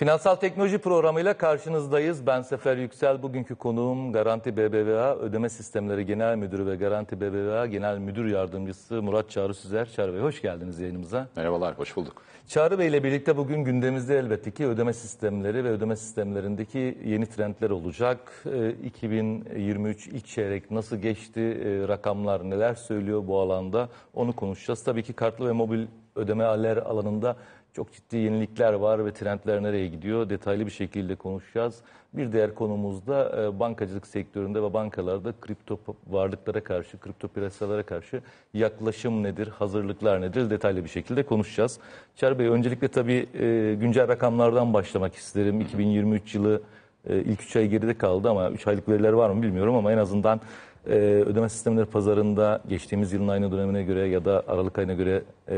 Finansal Teknoloji programıyla karşınızdayız. Ben Sefer Yüksel. Bugünkü konuğum Garanti BBVA Ödeme Sistemleri Genel Müdürü ve Garanti BBVA Genel Müdür Yardımcısı Murat Çağrı Süzer. Çağrı Bey hoş geldiniz yayınımıza. Merhabalar, hoş bulduk. Çağrı Bey ile birlikte bugün gündemimizde elbette ki ödeme sistemleri ve ödeme sistemlerindeki yeni trendler olacak. Ee, 2023 ilk çeyrek nasıl geçti, Ee, rakamlar neler söylüyor bu alanda onu konuşacağız. Tabii ki kartlı ve mobil ödemeler alanında çok ciddi yenilikler var ve trendler nereye gidiyor detaylı bir şekilde konuşacağız. Bir diğer konumuz da e, bankacılık sektöründe ve bankalarda kripto varlıklara karşı, kripto piyasalara karşı yaklaşım nedir, hazırlıklar nedir detaylı bir şekilde konuşacağız. Çağrı Bey öncelikle tabii e, güncel rakamlardan başlamak isterim. 2023 yılı e, ilk 3 ay geride kaldı ama 3 aylık veriler var mı bilmiyorum ama en azından e, ödeme sistemleri pazarında geçtiğimiz yılın aynı dönemine göre ya da Aralık ayına göre e,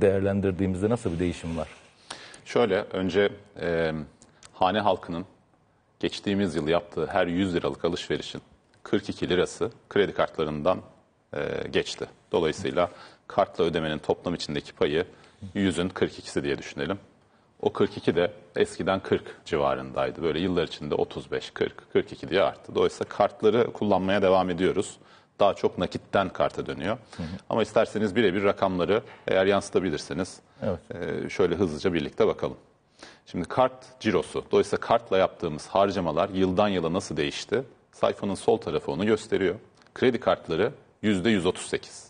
değerlendirdiğimizde nasıl bir değişim var? Şöyle, önce e, hane halkının geçtiğimiz yıl yaptığı her 100 liralık alışverişin 42 lirası kredi kartlarından e, geçti. Dolayısıyla kartla ödemenin toplam içindeki payı 100'ün 42'si diye düşünelim. O 42 de eskiden 40 civarındaydı. Böyle yıllar içinde 35, 40, 42 diye arttı. Dolayısıyla kartları kullanmaya devam ediyoruz. Daha çok nakitten karta dönüyor. Ama isterseniz birebir rakamları eğer yansıtabilirseniz Evet. e, şöyle hızlıca birlikte bakalım. Şimdi kart cirosu, dolayısıyla kartla yaptığımız harcamalar yıldan yıla nasıl değişti? Sayfanın sol tarafı onu gösteriyor. Kredi kartları %138.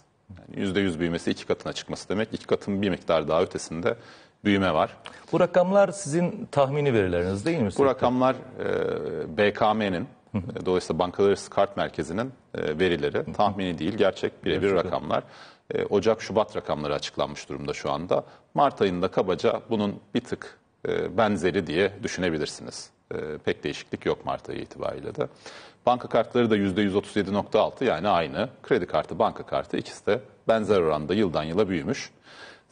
Yani %100 büyümesi iki katına çıkması demek. İki katın bir miktar daha ötesinde büyüme var. Bu rakamlar sizin tahmini verileriniz değil mi? Bu rakamlar e, BKM'nin, e, dolayısıyla Bankalar Arası Kart Merkezi'nin e, verileri. Tahmini değil, gerçek birebir rakamlar. E, Ocak-Şubat rakamları açıklanmış durumda şu anda. Mart ayında kabaca bunun bir tık e, benzeri diye düşünebilirsiniz. E, pek değişiklik yok Mart ayı itibariyle de. Banka kartları da %137.6 yani aynı. Kredi kartı, banka kartı ikisi de benzer oranda yıldan yıla büyümüş.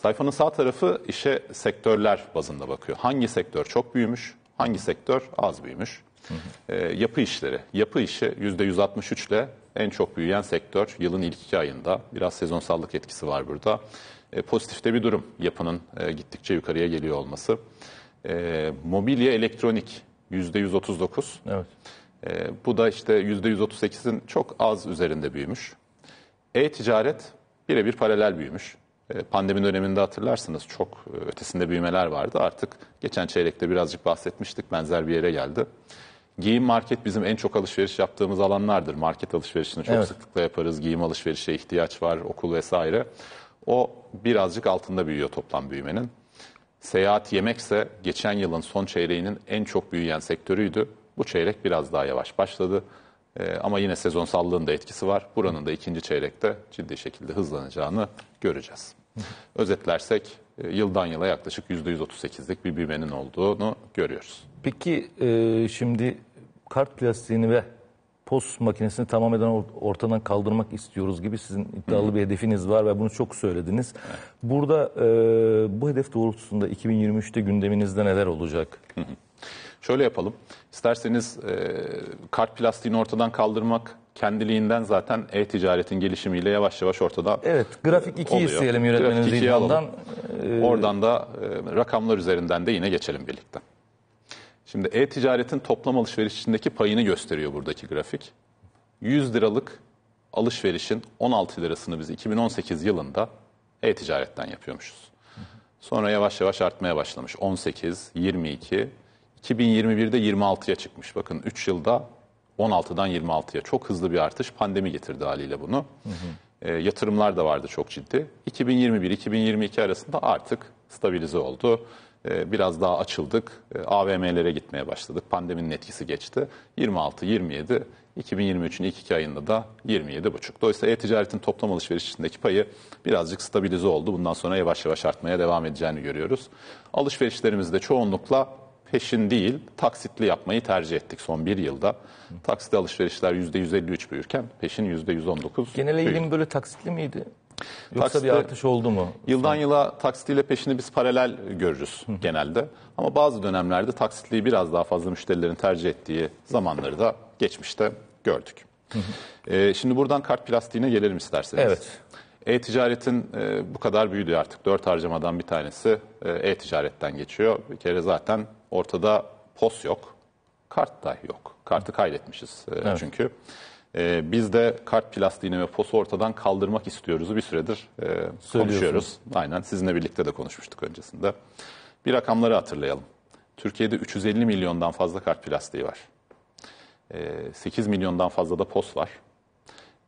Sayfanın sağ tarafı işe sektörler bazında bakıyor. Hangi sektör çok büyümüş, hangi sektör az büyümüş. Ee, yapı işleri. Yapı işi %163 ile en çok büyüyen sektör yılın ilk iki ayında. Biraz sezonsallık etkisi var burada. Ee, pozitifte bir durum yapının e, gittikçe yukarıya geliyor olması. Ee, mobilya elektronik %139. Evet. Ee, bu da işte %138'in çok az üzerinde büyümüş. E-ticaret birebir paralel büyümüş. Ee, Pandemi döneminde hatırlarsınız çok e, ötesinde büyümeler vardı. Artık geçen çeyrekte birazcık bahsetmiştik benzer bir yere geldi. Giyim market bizim en çok alışveriş yaptığımız alanlardır. Market alışverişini çok Evet. sıklıkla yaparız. Giyim alışverişe ihtiyaç var, okul vesaire. O birazcık altında büyüyor toplam büyümenin. Seyahat yemekse geçen yılın son çeyreğinin en çok büyüyen sektörüydü. Bu çeyrek biraz daha yavaş başladı. Ee, ama yine sezonsallığın da etkisi var. Buranın da ikinci çeyrekte ciddi şekilde hızlanacağını göreceğiz. Özetlersek e, yıldan yıla yaklaşık %138'lik bir büyümenin olduğunu görüyoruz. Peki e, şimdi kart plastiğini ve POS makinesini tamamen or- ortadan kaldırmak istiyoruz gibi sizin iddialı bir hedefiniz var ve bunu çok söylediniz. Burada e, bu hedef doğrultusunda 2023'te gündeminizde neler olacak? Şöyle yapalım. İsterseniz e, kart plastiğini ortadan kaldırmak kendiliğinden zaten e-ticaretin gelişimiyle yavaş yavaş ortada Evet, grafik 2'yi oluyor. isteyelim yönetmenimiz Grafik ikiyi İlhan'dan. alalım. Oradan da e, rakamlar üzerinden de yine geçelim birlikte. Şimdi e-ticaretin toplam alışveriş içindeki payını gösteriyor buradaki grafik. 100 liralık alışverişin 16 lirasını biz 2018 yılında e-ticaretten yapıyormuşuz. Sonra yavaş yavaş artmaya başlamış. 18, 22, 2021'de 26'ya çıkmış. Bakın 3 yılda 16'dan 26'ya çok hızlı bir artış. Pandemi getirdi haliyle bunu. E, yatırımlar da vardı çok ciddi. 2021-2022 arasında artık stabilize oldu. E, biraz daha açıldık. E, AVM'lere gitmeye başladık. Pandeminin etkisi geçti. 26-27, 2023'ün ilk iki ayında da 27,5. Dolayısıyla e-ticaretin toplam alışveriş içindeki payı birazcık stabilize oldu. Bundan sonra yavaş yavaş artmaya devam edeceğini görüyoruz. Alışverişlerimizde çoğunlukla peşin değil, taksitli yapmayı tercih ettik son bir yılda. Taksitli alışverişler %153 büyürken peşin %119 Genel büyüdü. eğilim böyle taksitli miydi? Yoksa bir Taksitle- artış oldu mu? Yıldan yıla taksitiyle peşini biz paralel görürüz genelde. Ama bazı dönemlerde taksitliyi biraz daha fazla müşterilerin tercih ettiği zamanları da geçmişte gördük. Ee, şimdi buradan kart plastiğine gelelim isterseniz. Evet. E-ticaretin e, bu kadar büyüdüğü artık dört harcamadan bir tanesi e, e-ticaretten geçiyor. Bir kere zaten ortada POS yok, kart dahi yok. Kartı kaydetmişiz e, çünkü. E, biz de kart plastiğini ve POS'u ortadan kaldırmak istiyoruz bir süredir e, konuşuyoruz. Aynen sizinle birlikte de konuşmuştuk öncesinde. Bir rakamları hatırlayalım. Türkiye'de 350 milyondan fazla kart plastiği var. E, 8 milyondan fazla da POS var.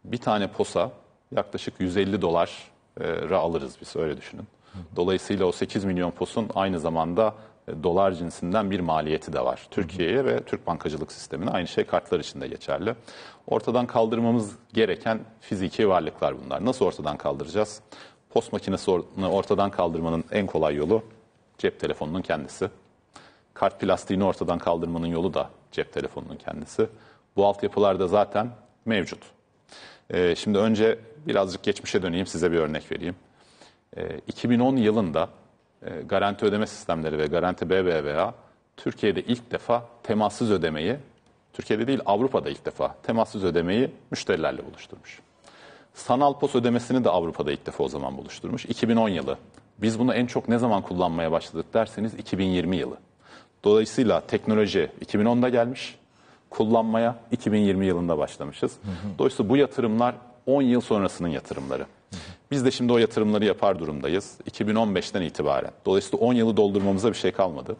Bir tane POS'a yaklaşık 150 dolara alırız biz öyle düşünün. Dolayısıyla o 8 milyon POS'un aynı zamanda e, dolar cinsinden bir maliyeti de var. Türkiye'ye ve Türk bankacılık sistemine aynı şey kartlar için de geçerli. Ortadan kaldırmamız gereken fiziki varlıklar bunlar. Nasıl ortadan kaldıracağız? Post makinesini ortadan kaldırmanın en kolay yolu cep telefonunun kendisi. Kart plastiğini ortadan kaldırmanın yolu da cep telefonunun kendisi. Bu altyapılar da zaten mevcut. Ee, şimdi önce birazcık geçmişe döneyim size bir örnek vereyim. Ee, 2010 yılında e, garanti ödeme sistemleri ve garanti BBVA Türkiye'de ilk defa temassız ödemeyi, Türkiye'de değil Avrupa'da ilk defa temassız ödemeyi müşterilerle buluşturmuş. Sanal pos ödemesini de Avrupa'da ilk defa o zaman buluşturmuş. 2010 yılı. Biz bunu en çok ne zaman kullanmaya başladık derseniz 2020 yılı. Dolayısıyla teknoloji 2010'da gelmiş, kullanmaya 2020 yılında başlamışız. Dolayısıyla bu yatırımlar 10 yıl sonrasının yatırımları. Biz de şimdi o yatırımları yapar durumdayız 2015'ten itibaren. Dolayısıyla 10 yılı doldurmamıza bir şey kalmadı.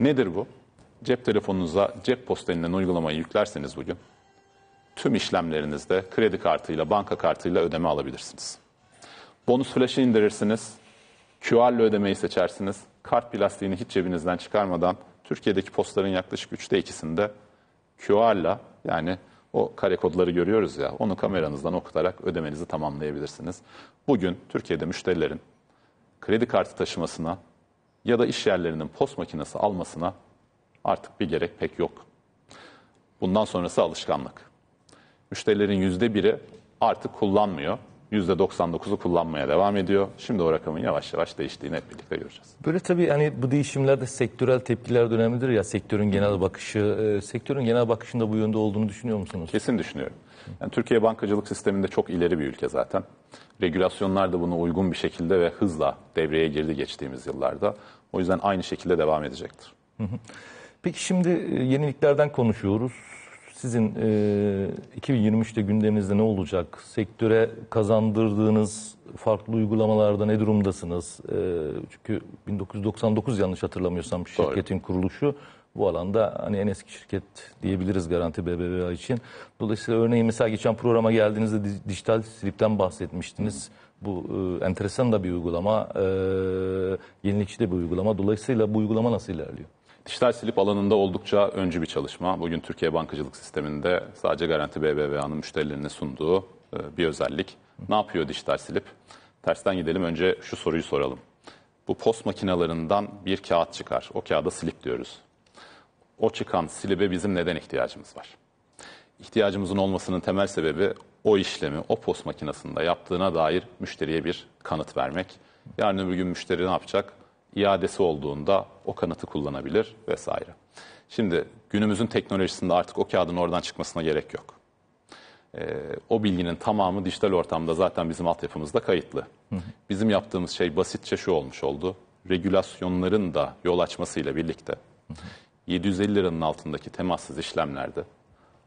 Nedir bu? Cep telefonunuza cep postalinden uygulamayı yüklerseniz bugün tüm işlemlerinizde kredi kartıyla, banka kartıyla ödeme alabilirsiniz. Bonus flash'ı indirirsiniz. QR'la ödemeyi seçersiniz. Kart plastiğini hiç cebinizden çıkarmadan Türkiye'deki postların yaklaşık üçte ikisinde QR'la yani o kare kodları görüyoruz ya onu kameranızdan okutarak ödemenizi tamamlayabilirsiniz. Bugün Türkiye'de müşterilerin kredi kartı taşımasına ya da iş yerlerinin post makinesi almasına artık bir gerek pek yok. Bundan sonrası alışkanlık. Müşterilerin yüzde biri artık kullanmıyor. Yüzde 99'u kullanmaya devam ediyor. Şimdi o rakamın yavaş yavaş değiştiğini hep birlikte göreceğiz. Böyle tabii hani bu değişimlerde sektörel tepkiler de önemlidir ya sektörün genel bakışı. e, sektörün genel bakışında bu yönde olduğunu düşünüyor musunuz? Kesin düşünüyorum. Yani Türkiye bankacılık sisteminde çok ileri bir ülke zaten. Regülasyonlar da buna uygun bir şekilde ve hızla devreye girdi geçtiğimiz yıllarda. O yüzden aynı şekilde devam edecektir. Peki şimdi e, yeniliklerden konuşuyoruz. Sizin e, 2023'te gündeminizde ne olacak? Sektöre kazandırdığınız farklı uygulamalarda ne durumdasınız? E, çünkü 1999 yanlış hatırlamıyorsam şirketin kuruluşu. Bu alanda hani en eski şirket diyebiliriz Garanti BBVA için. Dolayısıyla örneğin mesela geçen programa geldiğinizde di- dijital slipten bahsetmiştiniz. Bu e, enteresan da bir uygulama, e, yenilikçi de bir uygulama. Dolayısıyla bu uygulama nasıl ilerliyor? Dijital silip alanında oldukça öncü bir çalışma. Bugün Türkiye bankacılık sisteminde sadece Garanti BBVA'nın müşterilerine sunduğu e, bir özellik. Ne yapıyor dijital silip? Tersten gidelim önce şu soruyu soralım. Bu post makinalarından bir kağıt çıkar. O kağıda silip diyoruz. O çıkan silibe bizim neden ihtiyacımız var? İhtiyacımızın olmasının temel sebebi o işlemi o post makinesinde yaptığına dair müşteriye bir kanıt vermek. Yarın öbür gün müşteri ne yapacak? İadesi olduğunda o kanıtı kullanabilir vesaire. Şimdi günümüzün teknolojisinde artık o kağıdın oradan çıkmasına gerek yok. Ee, o bilginin tamamı dijital ortamda zaten bizim altyapımızda kayıtlı. Bizim yaptığımız şey basitçe şu olmuş oldu. Regülasyonların da yol açmasıyla birlikte 750 liranın altındaki temassız işlemlerde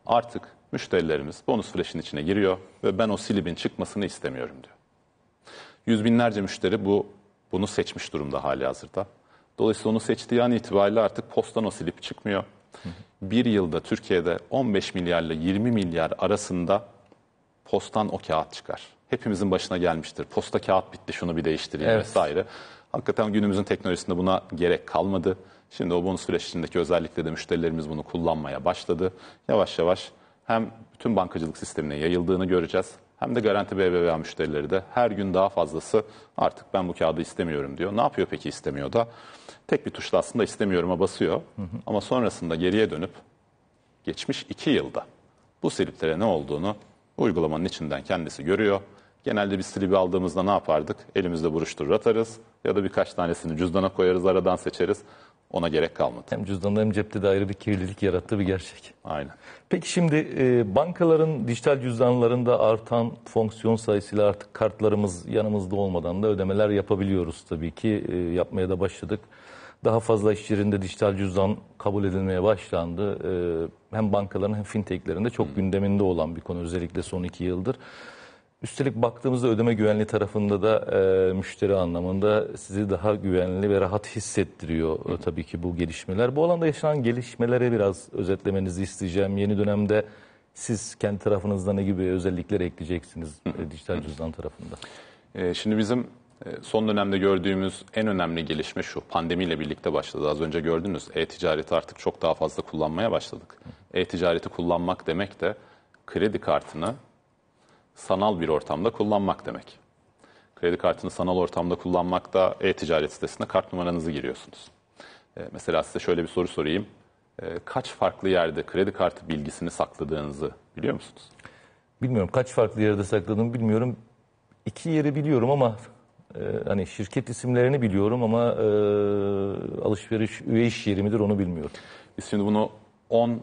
artık müşterilerimiz bonus flash'in içine giriyor ve ben o silibin çıkmasını istemiyorum diyor. Yüz binlerce müşteri bu bunu seçmiş durumda hali hazırda. Dolayısıyla onu seçtiği an itibariyle artık postan o silip çıkmıyor. Bir yılda Türkiye'de 15 milyarla 20 milyar arasında postan o kağıt çıkar. Hepimizin başına gelmiştir. Posta kağıt bitti şunu bir değiştireyim Evet. vesaire. Hakikaten günümüzün teknolojisinde buna gerek kalmadı. Şimdi o bonus flash içindeki özellikle de müşterilerimiz bunu kullanmaya başladı. Yavaş yavaş hem bütün bankacılık sistemine yayıldığını göreceğiz. Hem de Garanti BBVA müşterileri de her gün daha fazlası artık ben bu kağıdı istemiyorum diyor. Ne yapıyor peki istemiyor da? Tek bir tuşla aslında istemiyorum'a basıyor. Ama sonrasında geriye dönüp geçmiş iki yılda bu sliplere ne olduğunu uygulamanın içinden kendisi görüyor. Genelde biz slibi aldığımızda ne yapardık? Elimizde buruşturur atarız ya da birkaç tanesini cüzdana koyarız, aradan seçeriz. Ona gerek kalmadı. Hem cüzdanda hem cepte de ayrı bir kirlilik yarattığı bir gerçek. Aynen. Peki şimdi e, bankaların dijital cüzdanlarında artan fonksiyon sayısıyla artık kartlarımız yanımızda olmadan da ödemeler yapabiliyoruz tabii ki. E, yapmaya da başladık. Daha fazla iş yerinde dijital cüzdan kabul edilmeye başlandı. E, hem bankaların hem fintechlerin de çok gündeminde olan bir konu özellikle son iki yıldır. Üstelik baktığımızda ödeme güvenliği tarafında da e, müşteri anlamında sizi daha güvenli ve rahat hissettiriyor e, tabii ki bu gelişmeler. Bu alanda yaşanan gelişmeleri biraz özetlemenizi isteyeceğim. Yeni dönemde siz kendi tarafınızda ne gibi özellikler ekleyeceksiniz e, dijital cüzdan tarafında? Ee, Şimdi bizim e, son dönemde gördüğümüz en önemli gelişme şu. Pandemiyle birlikte başladı. Az önce gördünüz. E-ticareti artık çok daha fazla kullanmaya başladık. E-ticareti kullanmak demek de kredi kartını sanal bir ortamda kullanmak demek. Kredi kartını sanal ortamda kullanmak da e-ticaret sitesine kart numaranızı giriyorsunuz. E, Mesela size şöyle bir soru sorayım. E, Kaç farklı yerde kredi kartı bilgisini sakladığınızı biliyor musunuz? Bilmiyorum kaç farklı yerde sakladığımı bilmiyorum. İki yeri biliyorum ama e, hani şirket isimlerini biliyorum ama e, alışveriş üye iş yeri midir onu bilmiyorum. Biz şimdi bunu 10 e,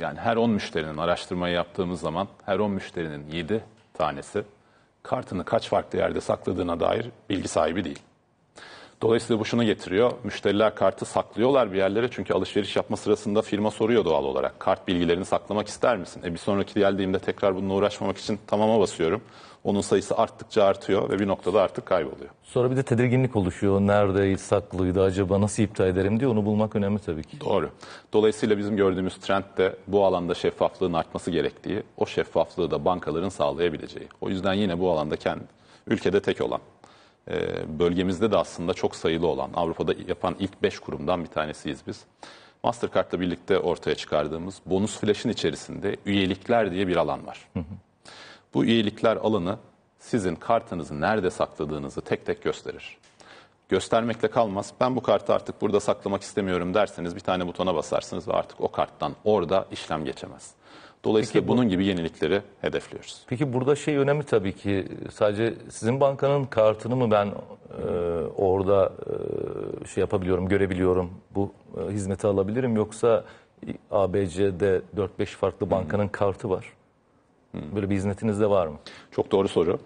yani her 10 müşterinin araştırmayı yaptığımız zaman her 10 müşterinin 7 tanesi kartını kaç farklı yerde sakladığına dair bilgi sahibi değil. Dolayısıyla bu şunu getiriyor. Müşteriler kartı saklıyorlar bir yerlere çünkü alışveriş yapma sırasında firma soruyor doğal olarak. Kart bilgilerini saklamak ister misin? E bir sonraki geldiğimde tekrar bununla uğraşmamak için tamama basıyorum. Onun sayısı arttıkça artıyor ve bir noktada artık kayboluyor. Sonra bir de tedirginlik oluşuyor. Nerede saklıydı acaba nasıl iptal ederim diye onu bulmak önemli tabii ki. Doğru. Dolayısıyla bizim gördüğümüz trend de bu alanda şeffaflığın artması gerektiği, o şeffaflığı da bankaların sağlayabileceği. O yüzden yine bu alanda kendi ülkede tek olan, bölgemizde de aslında çok sayılı olan, Avrupa'da yapan ilk 5 kurumdan bir tanesiyiz biz. Mastercard'la birlikte ortaya çıkardığımız bonus flash'ın içerisinde üyelikler diye bir alan var. Bu üyelikler alanı sizin kartınızı nerede sakladığınızı tek tek gösterir. Göstermekle kalmaz. Ben bu kartı artık burada saklamak istemiyorum derseniz bir tane butona basarsınız ve artık o karttan orada işlem geçemez. Dolayısıyla Peki bu- bunun gibi yenilikleri hedefliyoruz. Peki burada şey önemli tabii ki sadece sizin bankanın kartını mı ben e, orada e, şey yapabiliyorum, görebiliyorum, bu e, hizmeti alabilirim yoksa ABC'de 4-5 farklı bankanın kartı var. Böyle bir hizmetiniz de var mı? Çok doğru soru.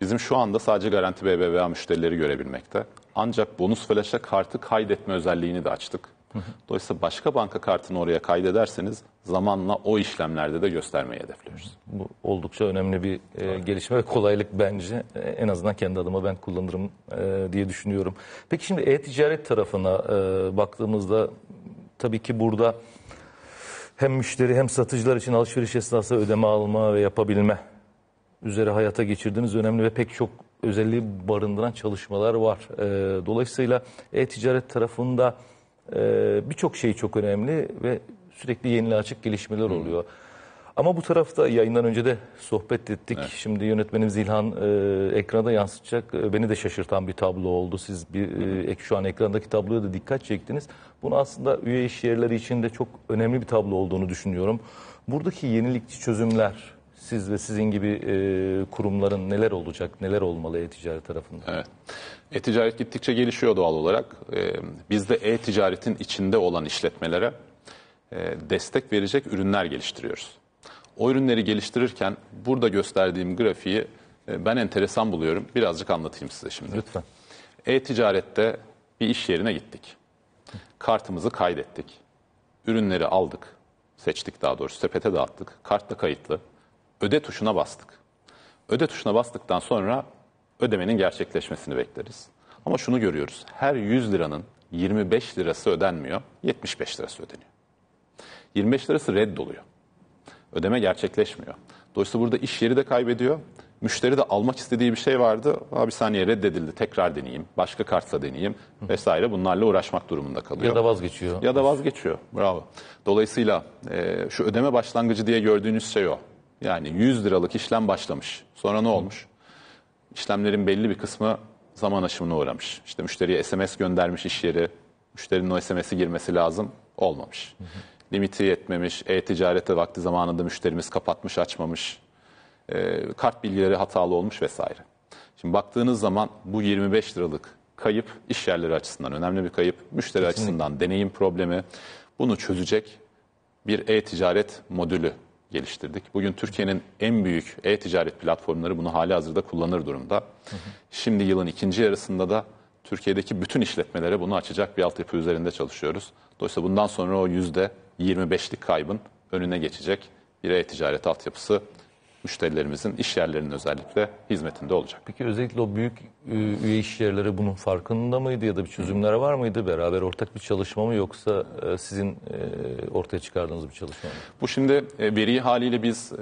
Bizim şu anda sadece Garanti BBVA müşterileri görebilmekte. Ancak bonus flash'a kartı kaydetme özelliğini de açtık. Dolayısıyla başka banka kartını oraya kaydederseniz zamanla o işlemlerde de göstermeyi hedefliyoruz. Bu oldukça önemli bir e, gelişme ve kolaylık bence. E, en azından kendi adıma ben kullanırım e, diye düşünüyorum. Peki şimdi e-ticaret tarafına e, baktığımızda tabii ki burada hem müşteri hem satıcılar için alışveriş esnasında ödeme alma ve yapabilme üzere hayata geçirdiğiniz önemli ve pek çok özelliği barındıran çalışmalar var. E, dolayısıyla e-ticaret tarafında e, birçok şey çok önemli ve sürekli yeni açık gelişmeler oluyor. Ama bu tarafta yayından önce de sohbet ettik. Şimdi yönetmenimiz İlhan e, ekrana yansıtacak. E, beni de şaşırtan bir tablo oldu. Siz bir e, şu an ekrandaki tabloya da dikkat çektiniz. Bunu aslında üye iş yerleri için de çok önemli bir tablo olduğunu düşünüyorum. Buradaki yenilikçi çözümler siz ve sizin gibi e, kurumların neler olacak, neler olmalı e-ticaret tarafında? Evet. E-ticaret gittikçe gelişiyor doğal olarak. Ee, biz de e-ticaretin içinde olan işletmelere e, destek verecek ürünler geliştiriyoruz. O ürünleri geliştirirken burada gösterdiğim grafiği e, ben enteresan buluyorum. Birazcık anlatayım size şimdi. Lütfen. E-ticarette bir iş yerine gittik. Kartımızı kaydettik. Ürünleri aldık. Seçtik daha doğrusu. Sepete dağıttık. Kartla kayıtlı. Öde tuşuna bastık. Öde tuşuna bastıktan sonra ödemenin gerçekleşmesini bekleriz. Ama şunu görüyoruz. Her 100 liranın 25 lirası ödenmiyor. 75 lirası ödeniyor. 25 lirası reddoluyor. Ödeme gerçekleşmiyor. Dolayısıyla burada iş yeri de kaybediyor. Müşteri de almak istediği bir şey vardı. Aa, bir saniye reddedildi tekrar deneyeyim. Başka kartla deneyeyim vesaire bunlarla uğraşmak durumunda kalıyor. Ya da vazgeçiyor. Ya da vazgeçiyor. Bravo. Dolayısıyla e, şu ödeme başlangıcı diye gördüğünüz şey o. Yani 100 liralık işlem başlamış. Sonra ne olmuş? İşlemlerin belli bir kısmı zaman aşımına uğramış. İşte müşteriye SMS göndermiş iş yeri. Müşterinin o SMS'i girmesi lazım. Olmamış. Limiti yetmemiş. E-ticarete vakti zamanında müşterimiz kapatmış, açmamış. E, kart bilgileri hatalı olmuş vesaire. Şimdi baktığınız zaman bu 25 liralık kayıp iş yerleri açısından önemli bir kayıp, müşteri açısından deneyim problemi. Bunu çözecek bir e-ticaret modülü geliştirdik. Bugün Türkiye'nin en büyük e-ticaret platformları bunu hali hazırda kullanır durumda. Şimdi yılın ikinci yarısında da Türkiye'deki bütün işletmelere bunu açacak bir altyapı üzerinde çalışıyoruz. Dolayısıyla bundan sonra o yüzde 25'lik kaybın önüne geçecek bir e-ticaret altyapısı müşterilerimizin, iş yerlerinin özellikle hizmetinde olacak. Peki özellikle o büyük e, üye iş yerleri bunun farkında mıydı ya da bir çözümleri var mıydı? Beraber ortak bir çalışma mı yoksa e, sizin e, ortaya çıkardığınız bir çalışma mı? Bu şimdi veriyi haliyle biz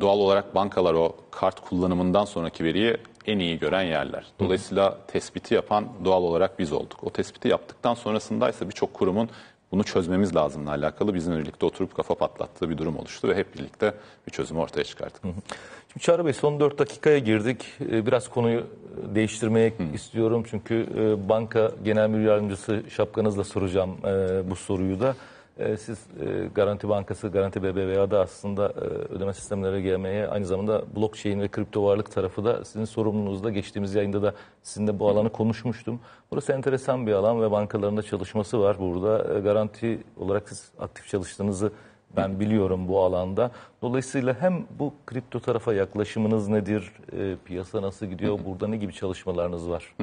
doğal olarak bankalar o kart kullanımından sonraki veriyi en iyi gören yerler. Dolayısıyla tespiti yapan doğal olarak biz olduk. O tespiti yaptıktan sonrasındaysa birçok kurumun bunu çözmemiz lazımla alakalı bizimle birlikte oturup kafa patlattığı bir durum oluştu ve hep birlikte bir çözüm ortaya çıkarttık. Şimdi Çağrı Bey son 4 dakikaya girdik. Ee, Biraz konuyu değiştirmeye istiyorum. Çünkü e, banka genel müdür yardımcısı şapkanızla soracağım e, bu soruyu da. E, Siz e, Garanti Bankası, Garanti BBVA'da aslında e, ödeme sistemleri gelmeye aynı zamanda blockchain ve kripto varlık tarafı da sizin sorumluluğunuzda. Geçtiğimiz yayında da sizinle bu alanı konuşmuştum. Burası enteresan bir alan ve bankaların da çalışması var burada. E, Garanti olarak siz aktif çalıştığınızı ben biliyorum bu alanda. Dolayısıyla hem bu kripto tarafa yaklaşımınız nedir? E, piyasa nasıl gidiyor? Burada ne gibi çalışmalarınız var?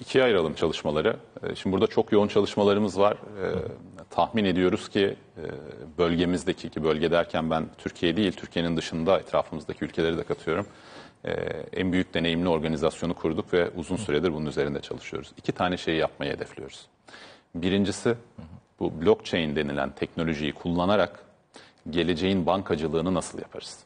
İkiye ayıralım çalışmaları. Şimdi burada çok yoğun çalışmalarımız var. Tahmin ediyoruz ki e, bölgemizdeki ki bölge derken ben Türkiye değil, Türkiye'nin dışında etrafımızdaki ülkeleri de katıyorum. Ee, en büyük deneyimli organizasyonu kurduk ve uzun süredir bunun üzerinde çalışıyoruz. İki tane şeyi yapmayı hedefliyoruz. Birincisi bu blockchain denilen teknolojiyi kullanarak geleceğin bankacılığını nasıl yaparız?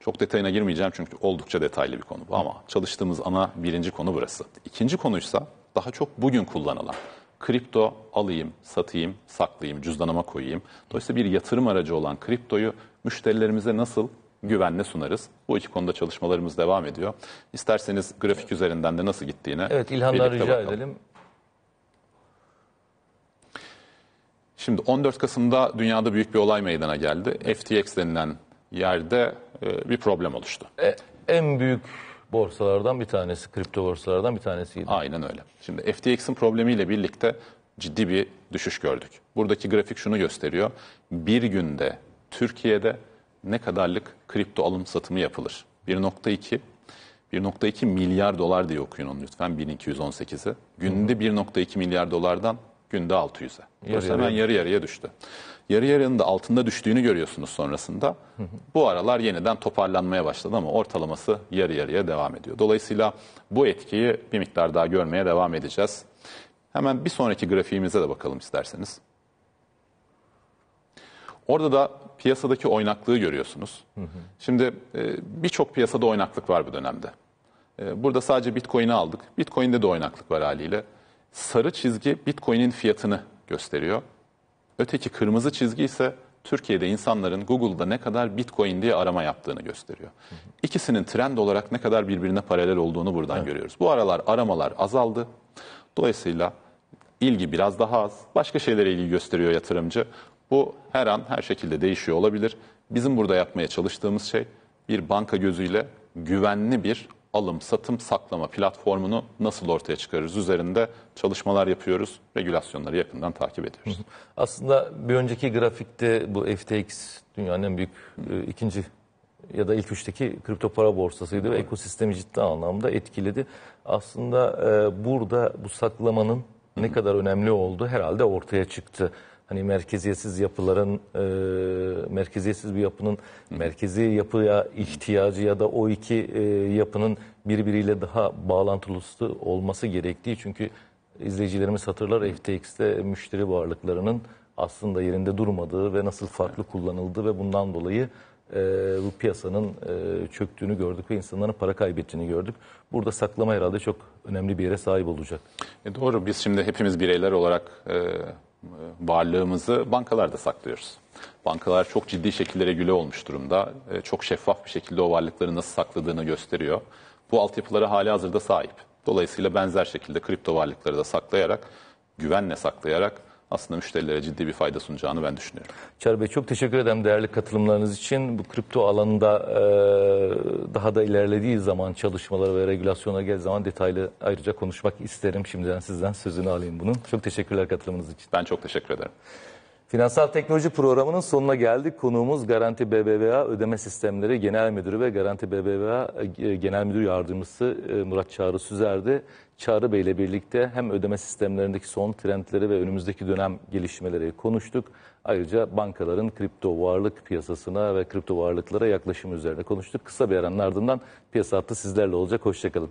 Çok detayına girmeyeceğim çünkü oldukça detaylı bir konu bu ama çalıştığımız ana birinci konu burası. İkinci konuysa daha çok bugün kullanılan kripto alayım, satayım, saklayayım, cüzdanıma koyayım. Dolayısıyla bir yatırım aracı olan kriptoyu müşterilerimize nasıl güvenle sunarız? Bu iki konuda çalışmalarımız devam ediyor. İsterseniz grafik üzerinden de nasıl gittiğine Evet İlhan'dan rica bakalım. edelim. Şimdi 14 Kasım'da dünyada büyük bir olay meydana geldi. FTX denilen yerde e, bir problem oluştu. E, en büyük borsalardan bir tanesi, kripto borsalardan bir tanesiydi. Aynen öyle. Şimdi FTX'in problemiyle birlikte ciddi bir düşüş gördük. Buradaki grafik şunu gösteriyor. Bir günde Türkiye'de ne kadarlık kripto alım satımı yapılır? 1.2 1.2 milyar dolar diye okuyun onu lütfen 1218'i. Günde 1.2 milyar dolardan günde 600'e. Dolayısıyla hemen yarı yarıya düştü. Yarı yarının da altında düştüğünü görüyorsunuz sonrasında. Bu aralar yeniden toparlanmaya başladı ama ortalaması yarı yarıya devam ediyor. Dolayısıyla bu etkiyi bir miktar daha görmeye devam edeceğiz. Hemen bir sonraki grafiğimize de bakalım isterseniz. Orada da piyasadaki oynaklığı görüyorsunuz. Şimdi e, birçok piyasada oynaklık var bu dönemde. E, Burada sadece Bitcoin'i aldık. Bitcoin'de de oynaklık var haliyle. Sarı çizgi Bitcoin'in fiyatını gösteriyor. Öteki kırmızı çizgi ise Türkiye'de insanların Google'da ne kadar Bitcoin diye arama yaptığını gösteriyor. İkisinin trend olarak ne kadar birbirine paralel olduğunu buradan görüyoruz. Bu aralar aramalar azaldı. Dolayısıyla ilgi biraz daha az. Başka şeylere ilgi gösteriyor yatırımcı. Bu her an her şekilde değişiyor olabilir. Bizim burada yapmaya çalıştığımız şey bir banka gözüyle güvenli bir alım, satım, saklama platformunu nasıl ortaya çıkarırız üzerinde çalışmalar yapıyoruz. Regülasyonları yakından takip ediyoruz. Aslında bir önceki grafikte bu FTX dünyanın en büyük e, ikinci ya da ilk üçteki kripto para borsasıydı ve ekosistemi ciddi anlamda etkiledi. Aslında e, burada bu saklamanın ne kadar önemli olduğu herhalde ortaya çıktı. Hani merkeziyetsiz yapıların, e, merkeziyetsiz bir yapının merkezi yapıya ihtiyacı ya da o iki e, yapının birbiriyle daha bağlantılı olması gerektiği. Çünkü izleyicilerimiz hatırlar FTX'te müşteri varlıklarının aslında yerinde durmadığı ve nasıl farklı kullanıldığı ve bundan dolayı e, bu piyasanın e, çöktüğünü gördük ve insanların para kaybettiğini gördük. Burada saklama herhalde çok önemli bir yere sahip olacak. E doğru biz şimdi hepimiz bireyler olarak e, varlığımızı bankalarda saklıyoruz. Bankalar çok ciddi şekilde regüle olmuş durumda. E, çok şeffaf bir şekilde o varlıkları nasıl sakladığını gösteriyor. Bu altyapılara hali hazırda sahip. Dolayısıyla benzer şekilde kripto varlıkları da saklayarak, güvenle saklayarak aslında müşterilere ciddi bir fayda sunacağını ben düşünüyorum. Çağrı Bey çok teşekkür ederim değerli katılımlarınız için. Bu kripto alanında e, daha da ilerlediği zaman çalışmaları ve regülasyona gel zaman detaylı ayrıca konuşmak isterim. Şimdiden sizden sözünü alayım bunun. Çok teşekkürler katılımınız için. Ben çok teşekkür ederim. Finansal Teknoloji programının sonuna geldik. Konuğumuz Garanti BBVA Ödeme Sistemleri Genel Müdürü ve Garanti BBVA e, Genel Müdür Yardımcısı e, Murat Çağrı Süzer'di. Çağrı Bey ile birlikte hem ödeme sistemlerindeki son trendleri ve önümüzdeki dönem gelişmeleri konuştuk. Ayrıca bankaların kripto varlık piyasasına ve kripto varlıklara yaklaşımı üzerine konuştuk. Kısa bir aranın ardından piyasa hattı sizlerle olacak. Hoşçakalın.